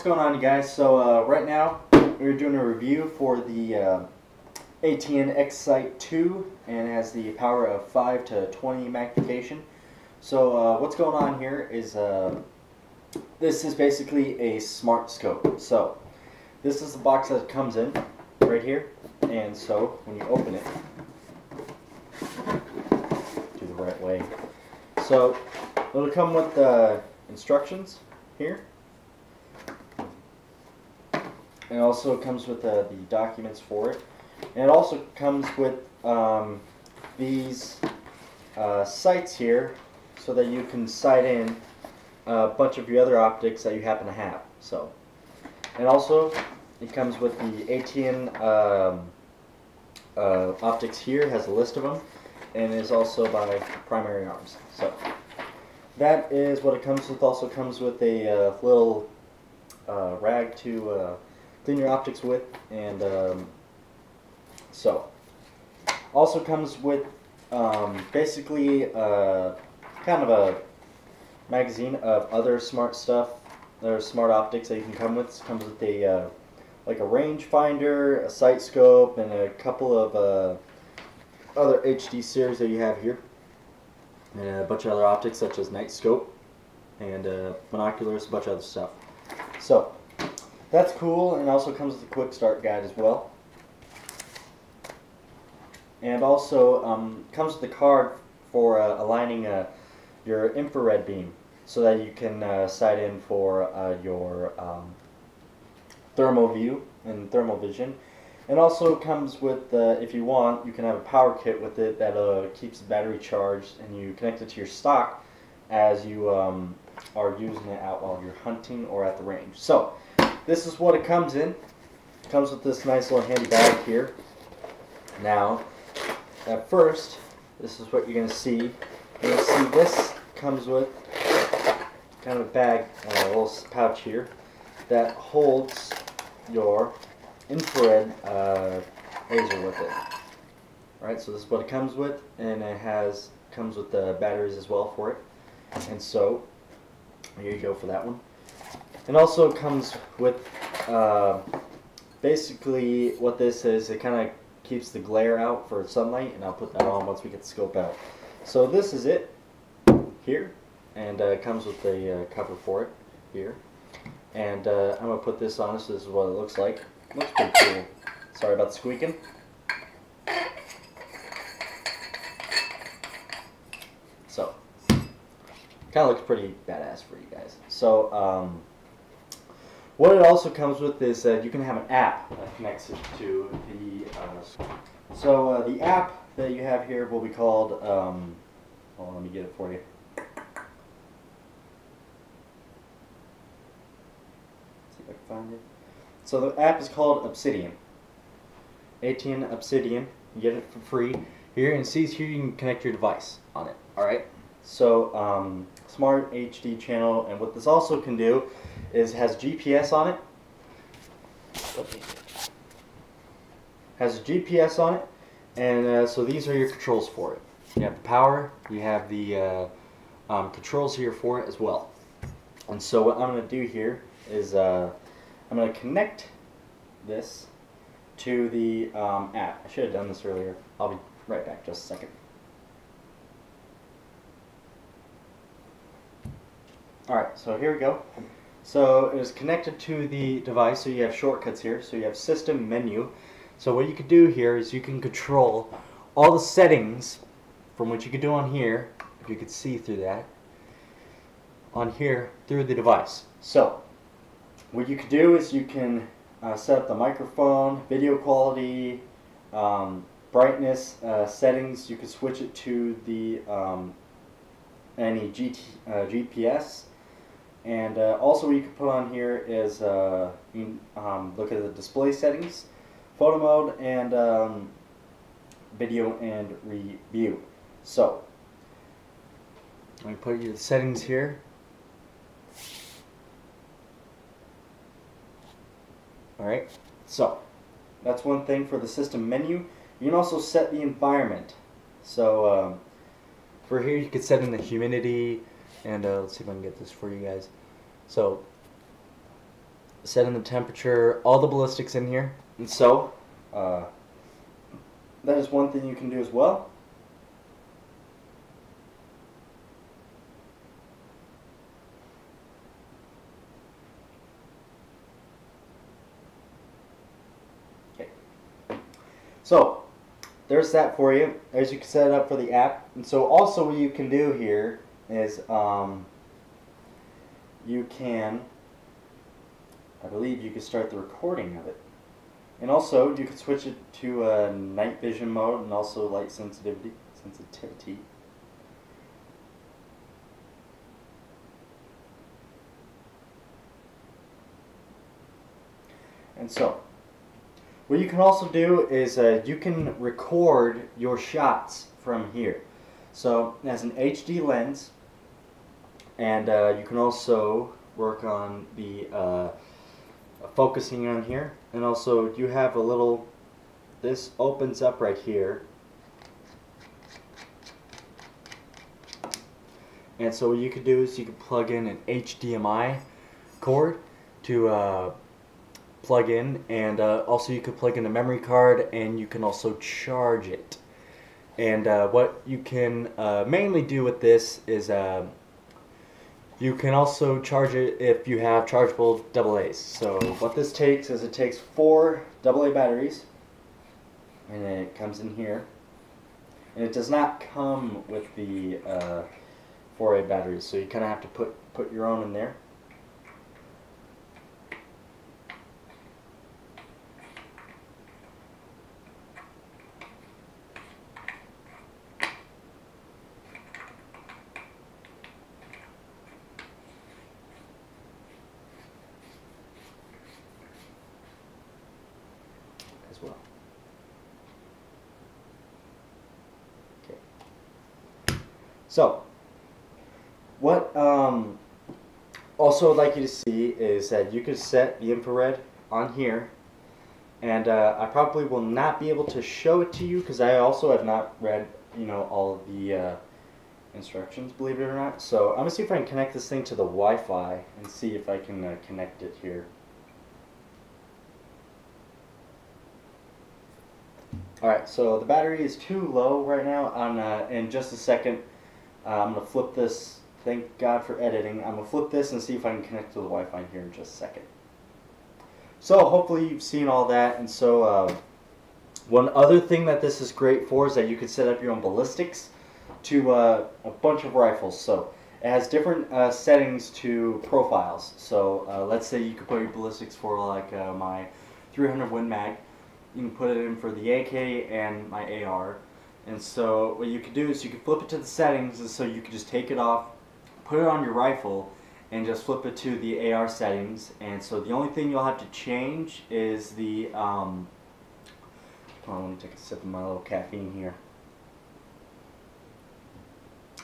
What's going on, you guys? So uh, right now we're doing a review for the uh, ATN X-Sight 2 and it has the power of 5 to 20 magnification. So uh, what's going on here is uh, this is basically a smart scope. So this is the box that it comes in right here and so when you open it do the right way. So it'll come with the instructions here it also comes with uh, the documents for it. And it also comes with um, these uh, sights here so that you can sight in a bunch of your other optics that you happen to have. So, And also, it comes with the ATN um, uh, optics here, has a list of them, and is also by Primary Arms. So, that is what it comes with. Also comes with a uh, little uh, rag to uh, clean your optics with and um, so. Also comes with um, basically uh, kind of a magazine of other smart stuff there's smart optics that you can come with. It comes with a uh, like a range finder a sight scope and a couple of uh, other HD series that you have here. And a bunch of other optics such as night scope and uh, binoculars a bunch of other stuff. So that's cool, and also comes with a quick start guide as well. And also um, comes with a card for uh, aligning uh, your infrared beam so that you can uh, sight in for uh, your um, thermal view and thermal vision. And also comes with, uh, if you want, you can have a power kit with it that uh, keeps the battery charged and you connect it to your stock as you um, are using it out while you're hunting or at the range. So, this is what it comes in. It comes with this nice little handy bag here. Now, at first, this is what you're going to see. You're going to see this comes with kind of a bag, a little pouch here, that holds your infrared uh, laser with it. Right, so this is what it comes with, and it has comes with the batteries as well for it. And so, here you go for that one. And also comes with uh, basically what this is, it kind of keeps the glare out for sunlight, and I'll put that on once we get the scope out. So this is it here, and uh, it comes with the uh, cover for it here. And uh, I'm going to put this on, so this is what it looks like. Looks pretty cool. Sorry about the squeaking. So, kind of looks pretty badass for you guys. So, um, what it also comes with is that you can have an app that connects it to the. Uh, so uh, the app that you have here will be called. Um, on, let me get it for you. see if I can find it. So the app is called Obsidian. ATN Obsidian. You get it for free. Here and sees here you can connect your device on it. All right. So um, smart HD channel, and what this also can do is has GPS on it. Has GPS on it, and uh, so these are your controls for it. You have the power, you have the uh, um, controls here for it as well. And so what I'm going to do here is uh, I'm going to connect this to the um, app. I should have done this earlier. I'll be right back just a second. Alright, so here we go. So it is connected to the device, so you have shortcuts here. So you have system menu. So what you can do here is you can control all the settings from what you could do on here, if you could see through that, on here through the device. So what you can do is you can uh, set up the microphone, video quality, um, brightness uh, settings. You can switch it to the um, any GT, uh, GPS and uh, also what you can put on here is uh, you can, um, look at the display settings, photo mode, and um, video and review. So, let me put your settings here. Alright, so that's one thing for the system menu. You can also set the environment. So um, for here you could set in the humidity, and uh, let's see if I can get this for you guys. So setting the temperature, all the ballistics in here. And so, uh, that is one thing you can do as well. So, there's that for you. As you can set it up for the app. And so also what you can do here is um, you can, I believe you can start the recording of it. And also you can switch it to a night vision mode and also light sensitivity. sensitivity. And so, what you can also do is uh, you can record your shots from here. So as an HD lens and uh, you can also work on the uh, focusing on here. And also you have a little this opens up right here. And so what you could do is you could plug in an HDMI cord to uh, plug in. And uh, also you could plug in a memory card and you can also charge it. And uh, what you can uh, mainly do with this is uh, you can also charge it if you have chargeable AA's so what this takes is it takes four AA batteries and it comes in here. And it does not come with the 4A uh, batteries so you kind of have to put put your own in there well. Okay. So, what um, also I'd like you to see is that you could set the infrared on here and uh, I probably will not be able to show it to you because I also have not read you know all the uh, instructions believe it or not so I'm gonna see if I can connect this thing to the Wi-Fi and see if I can uh, connect it here Alright, so the battery is too low right now. On uh, In just a second, uh, I'm going to flip this. Thank God for editing. I'm going to flip this and see if I can connect to the Wi-Fi here in just a second. So hopefully you've seen all that. And so uh, one other thing that this is great for is that you can set up your own ballistics to uh, a bunch of rifles. So it has different uh, settings to profiles. So uh, let's say you could put your ballistics for like my 300 Win Mag you can put it in for the AK and my AR. And so what you can do is you can flip it to the settings and so you can just take it off, put it on your rifle, and just flip it to the AR settings. And so the only thing you'll have to change is the, um, on, let me take a sip of my little caffeine here.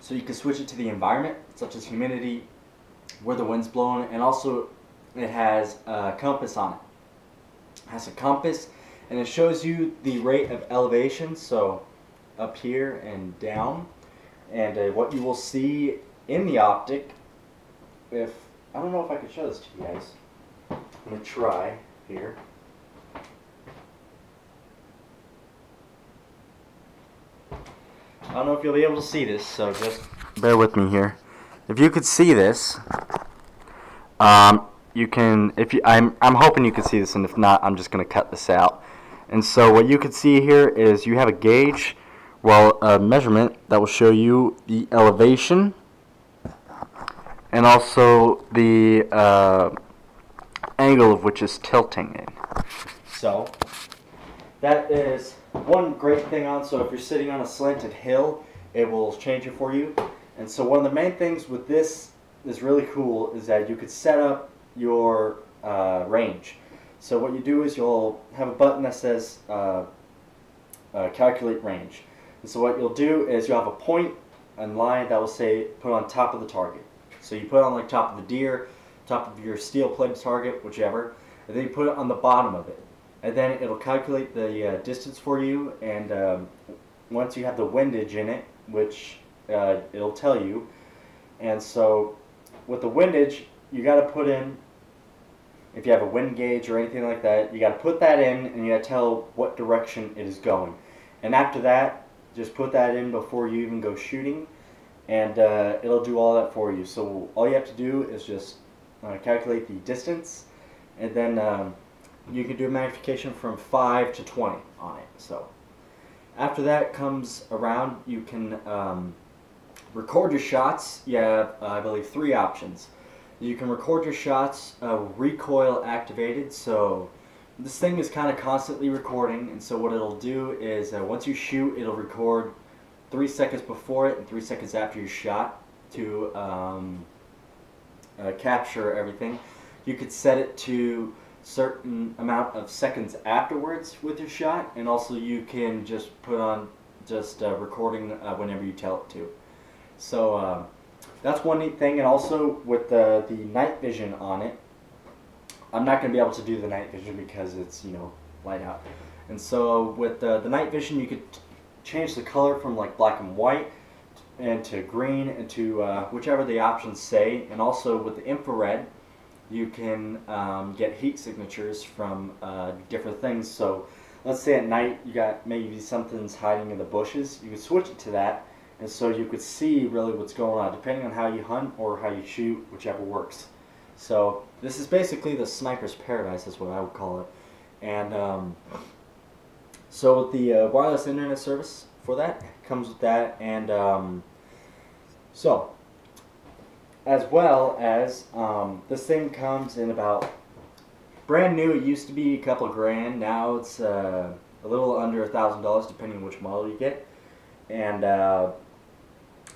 So you can switch it to the environment, such as humidity, where the wind's blowing, and also it has a compass on it. It has a compass and it shows you the rate of elevation so up here and down. And uh, what you will see in the optic if I don't know if I can show this to you guys. I'm gonna try here. I don't know if you'll be able to see this so just bear with me here. If you could see this um, you can if you I'm I'm hoping you can see this and if not I'm just gonna cut this out and so what you can see here is you have a gauge, well, a measurement that will show you the elevation and also the uh, angle of which is tilting it. So that is one great thing on. So if you're sitting on a slanted hill, it will change it for you. And so one of the main things with this is really cool is that you could set up your uh, range. So what you do is you'll have a button that says uh, uh, calculate range. And so what you'll do is you'll have a point and line that will say put on top of the target. So you put on like top of the deer, top of your steel plated target, whichever, and then you put it on the bottom of it. And then it'll calculate the uh, distance for you and um, once you have the windage in it, which uh, it'll tell you. And so with the windage, you got to put in if you have a wind gauge or anything like that, you got to put that in and you got to tell what direction it is going. And after that, just put that in before you even go shooting, and uh, it'll do all that for you. So all you have to do is just uh, calculate the distance, and then um, you can do a magnification from 5 to 20 on it. So after that comes around, you can um, record your shots. You have, uh, I believe, three options. You can record your shots uh, recoil activated, so this thing is kind of constantly recording, and so what it'll do is uh, once you shoot, it'll record three seconds before it and three seconds after you shot to um, uh, capture everything. You could set it to certain amount of seconds afterwards with your shot, and also you can just put on just uh, recording uh, whenever you tell it to. So uh, that's one neat thing, and also with the the night vision on it, I'm not going to be able to do the night vision because it's you know light out, and so with the the night vision you could change the color from like black and white and to green and to uh, whichever the options say, and also with the infrared you can um, get heat signatures from uh, different things. So let's say at night you got maybe something's hiding in the bushes, you can switch it to that and so you could see really what's going on depending on how you hunt or how you shoot, whichever works. So this is basically the sniper's paradise is what I would call it. And um, so with the uh, wireless internet service for that comes with that and um, so as well as um, this thing comes in about brand new. It used to be a couple grand. Now it's uh, a little under a thousand dollars, depending on which model you get. And uh,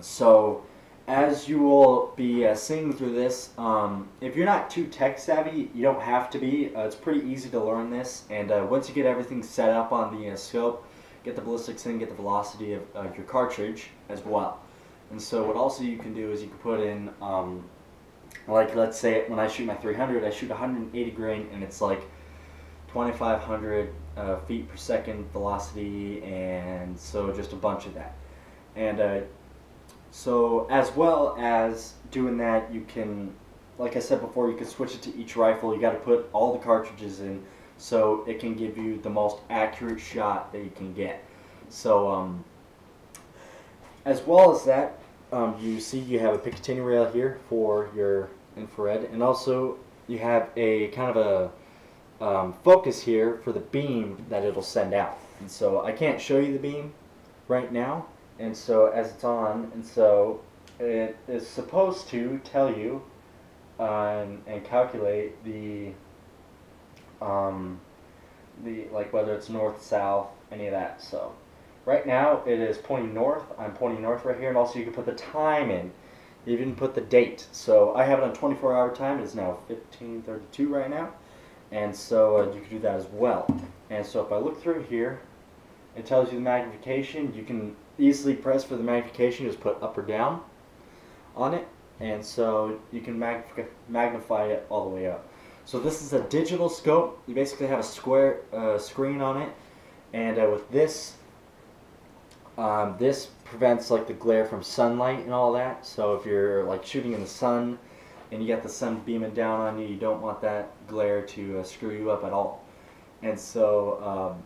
so, as you will be uh, seeing through this, um, if you're not too tech savvy, you don't have to be. Uh, it's pretty easy to learn this. And uh, once you get everything set up on the uh, scope, get the ballistics in, get the velocity of your cartridge as well. And so what also you can do is you can put in, um, like let's say when I shoot my 300, I shoot 180 grain and it's like 2,500 uh, feet per second velocity and so just a bunch of that. And uh, so as well as doing that, you can, like I said before, you can switch it to each rifle. You got to put all the cartridges in so it can give you the most accurate shot that you can get. So um, as well as that, um, you see you have a Picatinny rail here for your infrared, and also you have a kind of a um, focus here for the beam that it'll send out. And so I can't show you the beam right now, and so as it's on, and so it is supposed to tell you um, and calculate the um, the like whether it's north, south, any of that. So. Right now it is pointing north. I'm pointing north right here, and also you can put the time in. You even put the date. So I have it on 24 hour time. It's now 15:32 right now, and so uh, you can do that as well. And so if I look through here, it tells you the magnification. You can easily press for the magnification. Just put up or down on it, and so you can mag magnify it all the way up. So this is a digital scope. You basically have a square uh, screen on it, and uh, with this um, this prevents like the glare from sunlight and all that. So if you're like shooting in the sun and you get the sun beaming down on you, you don't want that glare to uh, screw you up at all. And so um,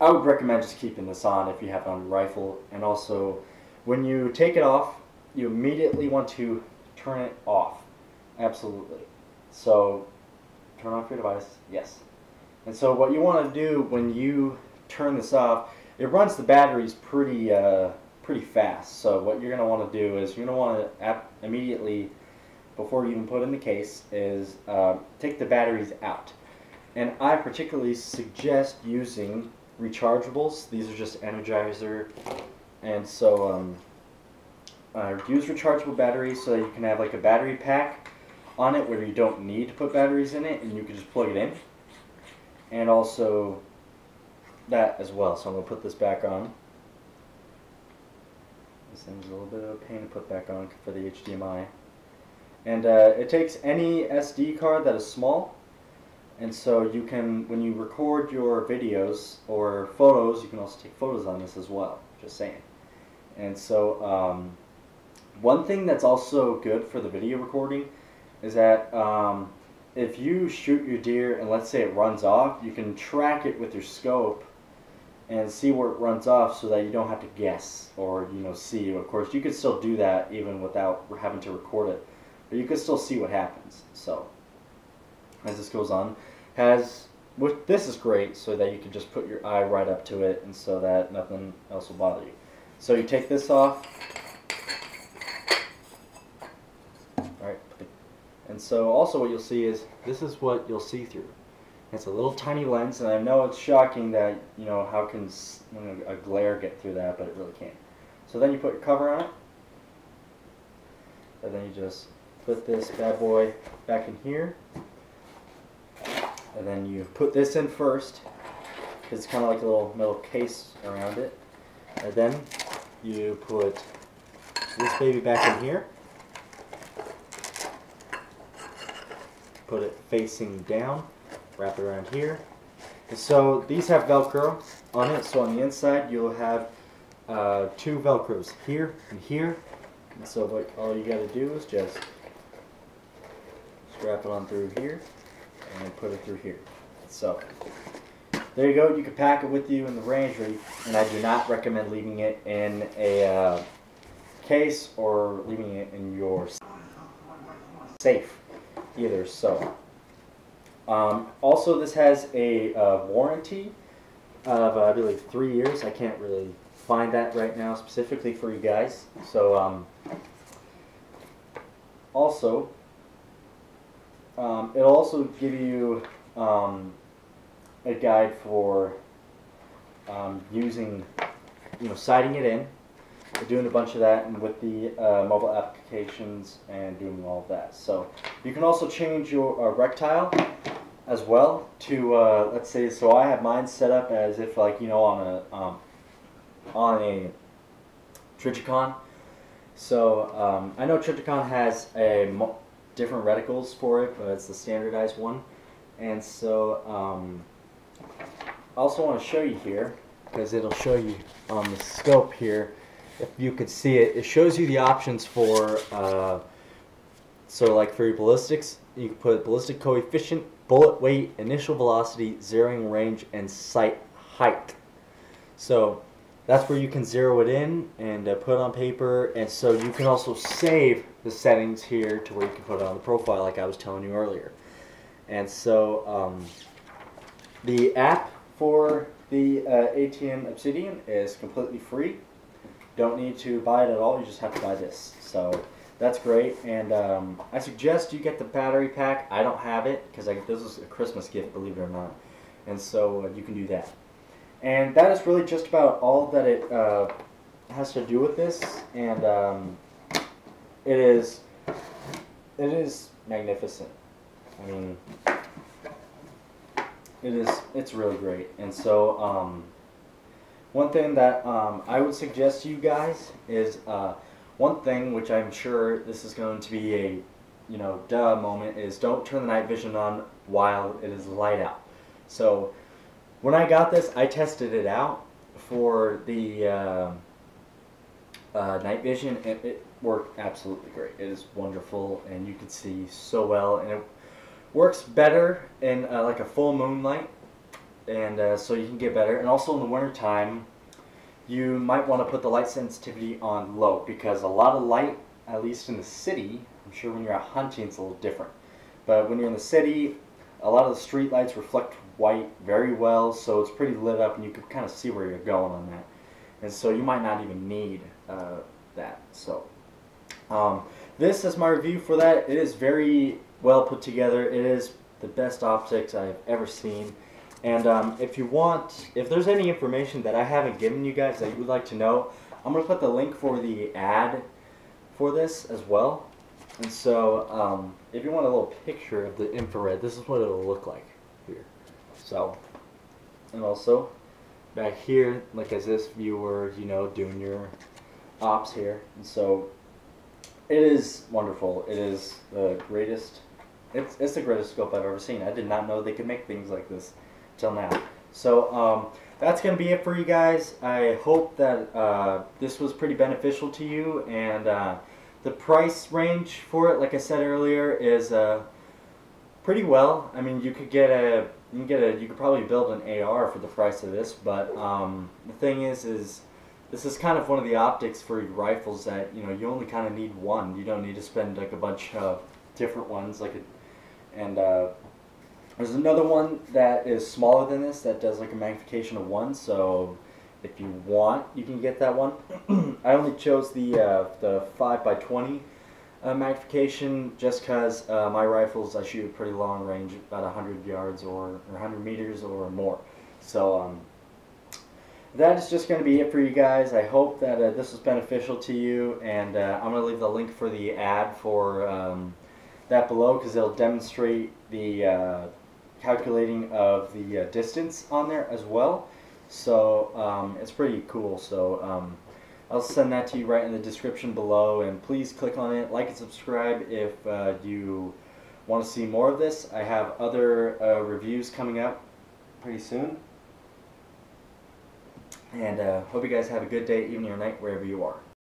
I would recommend just keeping this on if you have it on your rifle. And also when you take it off, you immediately want to turn it off. Absolutely. So turn off your device. Yes. And so what you want to do when you turn this off it runs the batteries pretty uh, pretty fast. So what you're going to want to do is you're going to want to immediately, before you even put in the case, is uh, take the batteries out. And I particularly suggest using rechargeables. These are just Energizer. And so um, uh, use rechargeable batteries so that you can have like a battery pack on it where you don't need to put batteries in it and you can just plug it in. And also that as well. So I'm going to put this back on. This thing's a little bit of a pain to put back on for the HDMI. And uh, it takes any SD card that is small. And so you can, when you record your videos or photos, you can also take photos on this as well. Just saying. And so um, one thing that's also good for the video recording is that um, if you shoot your deer and let's say it runs off, you can track it with your scope and see where it runs off so that you don't have to guess or you know see. Of course, you could still do that even without having to record it, but you could still see what happens. So as this goes on, has which this is great so that you can just put your eye right up to it and so that nothing else will bother you. So you take this off. Alright, and so also what you'll see is this is what you'll see through. It's a little tiny lens, and I know it's shocking that, you know, how can you know, a glare get through that, but it really can't. So then you put your cover on it, and then you just put this bad boy back in here, and then you put this in first, because it's kind of like a little metal case around it, and then you put this baby back in here, put it facing down, wrap it around here. And so these have Velcro on it. So on the inside you'll have uh, two Velcros here and here. And so all you got to do is just strap it on through here and put it through here. So there you go. You can pack it with you in the rangery, and I do not recommend leaving it in a uh, case or leaving it in your safe either. So. Um, also, this has a uh, warranty of, uh, I believe, three years. I can't really find that right now specifically for you guys. So, um, also, um, it'll also give you um, a guide for um, using, you know, sighting it in. Doing a bunch of that and with the uh, mobile applications and doing all of that. So you can also change your uh, rectile as well to uh, let's say so I have mine set up as if like you know on a um, on a Trijicon. So um, I know Trijicon has a different reticles for it, but it's the standardized one. And so um, I also want to show you here because it'll show you on the scope here if you could see it. It shows you the options for uh, so like for your ballistics, you can put ballistic coefficient bullet weight, initial velocity, zeroing range, and sight height. So that's where you can zero it in and uh, put it on paper. And so you can also save the settings here to where you can put it on the profile like I was telling you earlier. And so um, the app for the uh, ATN Obsidian is completely free. Don't need to buy it at all. You just have to buy this. So that's great, and um, I suggest you get the battery pack. I don't have it because this is a Christmas gift, believe it or not, and so uh, you can do that. And that is really just about all that it uh, has to do with this, and um, it is it is magnificent. I mean, it is it's really great, and so um, one thing that um, I would suggest to you guys is. Uh, one thing, which I'm sure this is going to be a, you know, duh moment, is don't turn the night vision on while it is light out. So when I got this, I tested it out for the uh, uh, night vision, and it worked absolutely great. It is wonderful, and you can see so well, and it works better in uh, like a full moonlight, and uh, so you can get better. And also in the wintertime, you might want to put the light sensitivity on low because a lot of light, at least in the city, I'm sure when you're out hunting it's a little different. But when you're in the city, a lot of the street lights reflect white very well, so it's pretty lit up and you can kind of see where you're going on that. And so you might not even need uh, that. So um, this is my review for that. It is very well put together. It is the best optics I've ever seen. And um, if you want, if there's any information that I haven't given you guys that you would like to know, I'm going to put the link for the ad for this as well. And so um, if you want a little picture of the infrared, this is what it'll look like. So, and also back here, like as if you were, you know, doing your ops here. And so it is wonderful. It is the greatest, it's, it's the greatest scope I've ever seen. I did not know they could make things like this till now. So um, that's going to be it for you guys. I hope that uh, this was pretty beneficial to you. And uh, the price range for it, like I said earlier, is uh, pretty well. I mean, you could get a you can get a you could probably build an AR for the price of this, but um, the thing is, is this is kind of one of the optics for rifles that you know you only kind of need one. You don't need to spend like a bunch of different ones, like a, and uh, there's another one that is smaller than this that does like a magnification of one. So if you want, you can get that one. I only chose the uh, the five by twenty uh, magnification just because uh, my rifles I shoot a pretty long range, about 100 yards or, or 100 meters or more. So um, that is just going to be it for you guys. I hope that uh, this was beneficial to you, and uh, I'm going to leave the link for the ad for um, that below because it'll demonstrate the uh, calculating of the uh, distance on there as well. So um, it's pretty cool. So. Um, I'll send that to you right in the description below and please click on it, like and subscribe if uh, you want to see more of this. I have other uh, reviews coming up pretty soon. And uh, hope you guys have a good day, evening, or night, wherever you are.